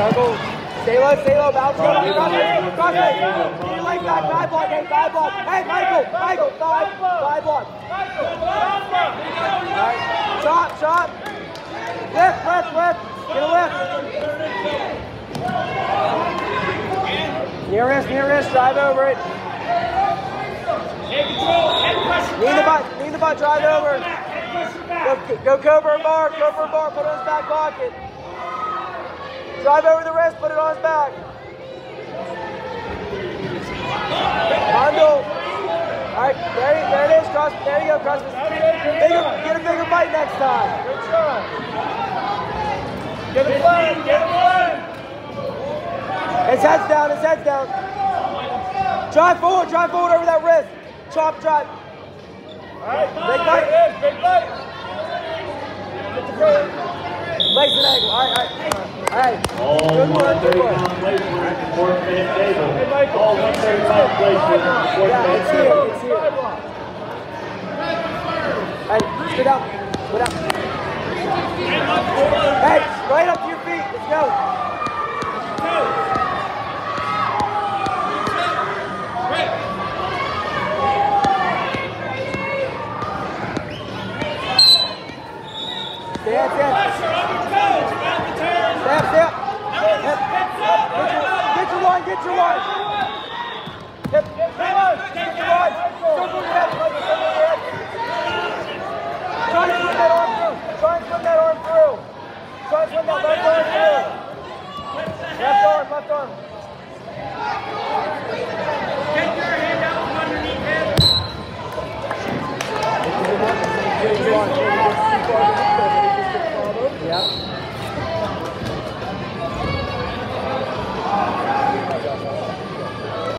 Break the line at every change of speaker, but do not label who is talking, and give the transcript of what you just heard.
Circle. Stay low, stay low. Bounce, go, cross it, cross it. Do you like that? Five block, hey, five block. Hey, Michael, Michael, five, five block. Alright, chop, chop. Lift, lift, lift. Get a lift. Near wrist, near wrist, drive over it. Knee the butt, knee the butt, drive over. Go, go cover bar, cover bar, put it on his back pocket. Drive over the wrist, put it on his back. Bundle. All right, there, there it is. Cross, there you go. Cross. Bigger, get a bigger bite next time.
Good try. Get it flat, get it flat.
His head's down, his head's down. Drive forward, drive forward over that wrist. Chop, drive.
All right,
Big bite.
There it is, big bite. Get the curve.
Legs and ankle. All right, all right. All right.
All
Good work, good
130
work.
pound plates were at the fourth minute table.
Hey, Michael.
All 135 plates were at the fourth
Yeah,
minute
it's here, it's here. Hey, spit out. Spit out. Hey, right up to your feet. Let's go. Stand, stand. Get your line. Left arm, left arm.